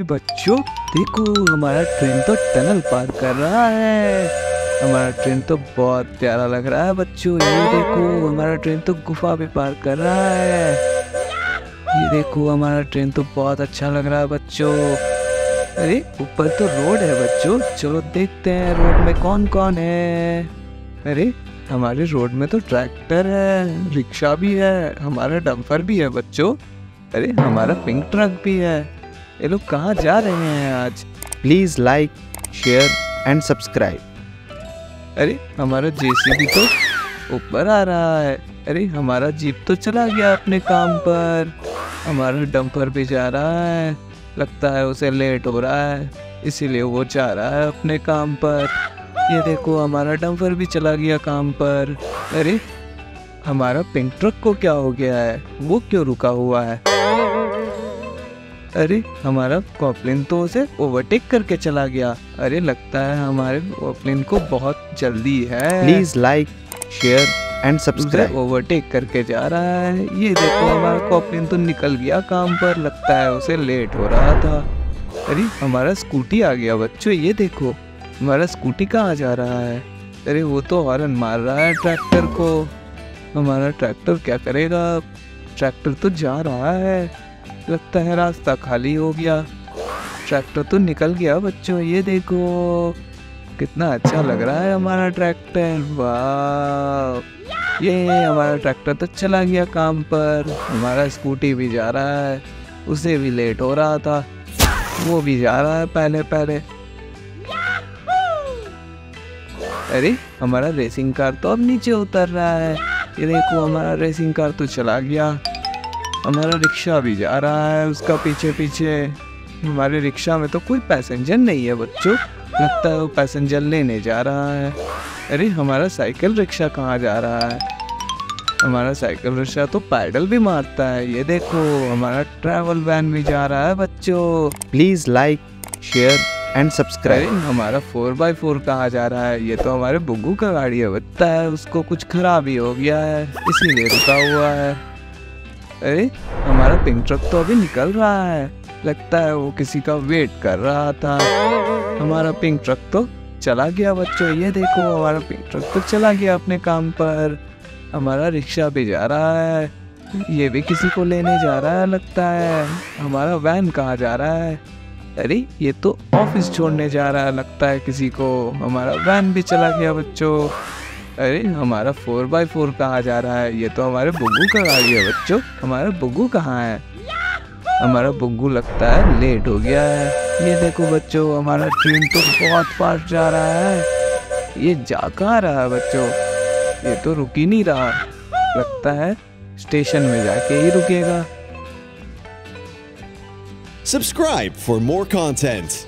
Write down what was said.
बच्चों, देखो, हमारा ट्रेन तो टनल पार कर रहा है। हमारा ट्रेन तो बहुत प्यारा लग रहा है बच्चों। ये देखो, हमारा ट्रेन तो गुफा भी पार कर रहा है। ये देखो, हमारा ट्रेन तो बहुत अच्छा लग रहा है बच्चों। अरे, ऊपर तो रोड है बच्चों। चलो देखते हैं रोड में कौन कौन है। अरे, हमारे रोड में तो ट्रैक्टर है रिक्शा भी है, हमारा डम्फर भी है बच्चों। अरे, हमारा पिंक ट्रक भी है। ये लोग कहाँ जा रहे हैं आज? Please like share and subscribe अरे हमारा जेसीबी तो ऊपर आ रहा है। अरे हमारा जीप तो चला गया अपने काम पर। हमारा डंपर भी जा रहा है। लगता है उसे लेट हो रहा है। इसीलिए वो जा रहा है अपने काम पर। ये देखो हमारा डंपर भी चला गया काम पर। अरे हमारा पिंक ट्रक को क्या हो गया है? वो क्यों रुका हुआ है? अरे हमारा कॉपलिन तो उसे ओवरटेक करके चला गया। अरे लगता है हमारे कॉपलिन को बहुत जल्दी है। Like, share, and उसे subscribe. ओवरटेक करके जा रहा है। ये देखो हमारा कॉपलिन तो निकल गया काम पर। लगता है उसे लेट हो रहा था। अरे हमारा स्कूटी आ गया बच्चों ये देखो। हमारा स्कूटी कहाँ जा रहा है? अरे वो तो हॉर्न मार रहा है ट्रैक्टर को। हमारा ट्रैक्टर क्या करेगा? ट्रैक्टर तो जा रहा है। लगता है रास्ता खाली हो गया। ट्रैक्टर तो निकल गया, बच्चों, ये देखो। कितना अच्छा लग रहा है हमारा ट्रैक्टर वाह ये हमारा ट्रैक्टर तो चला गया काम पर। हमारा स्कूटी भी जा रहा है, उसे भी लेट हो रहा था। वो भी जा रहा है पहले पहले। अरे, हमारा रेसिंग कार तो अब नीचे उतर रहा है। ये देखो, हमारा रेसिंग कार तो चला गया। हमारा रिक्शा भी जा रहा है उसका पीछे पीछे। हमारे रिक्शा में तो कोई पैसेंजर नहीं है बच्चों। लगता है वो पैसेंजर लेने जा रहा है। अरे हमारा साइकिल रिक्शा कहाँ जा रहा है? हमारा साइकिल रिक्शा तो पैडल भी मारता है। ये देखो हमारा ट्रैवल वैन भी जा रहा है बच्चों। Please like share and subscribe हमारा फोर बाई फोर कहाँ जा रहा है? ये तो हमारे बुग्गू का गाड़ी है लगता है। उसको कुछ खराबी हो गया है इसीलिए रुका हुआ है। अरे, हमारा पिंक ट्रक तो अभी निकल रहा है। लगता है वो किसी का वेट कर रहा था। हमारा पिंक ट्रक तो चला गया बच्चों, ये देखो, हमारा पिंक ट्रक तो चला गया अपने काम पर। हमारा रिक्शा भी जा रहा है। ये भी किसी को लेने जा रहा है, लगता है। हमारा वैन कहाँ जा रहा है? अरे, ये तो ऑफ़िस छोड़ने जा रहा है, लगता है किसी को। हमारा वैन भी चला गया बच्चों। अरे, हमारा फोर बाई फोर कहाँ जा रहा है? ये तो हमारे बुग्गू का गाड़ी है बच्चों। हमारा बुग्गू कहाँ है? हमारा बुग्गू लगता है लेट हो गया है। ये देखो बच्चों, हमारा ट्रेन तो बहुत फास्ट जा रहा है। ये जा कहाँ रहा है बच्चों? ये तो रुक ही नहीं रहा। लगता है स्टेशन में जाके ही रुकेगा। Subscribe for more content.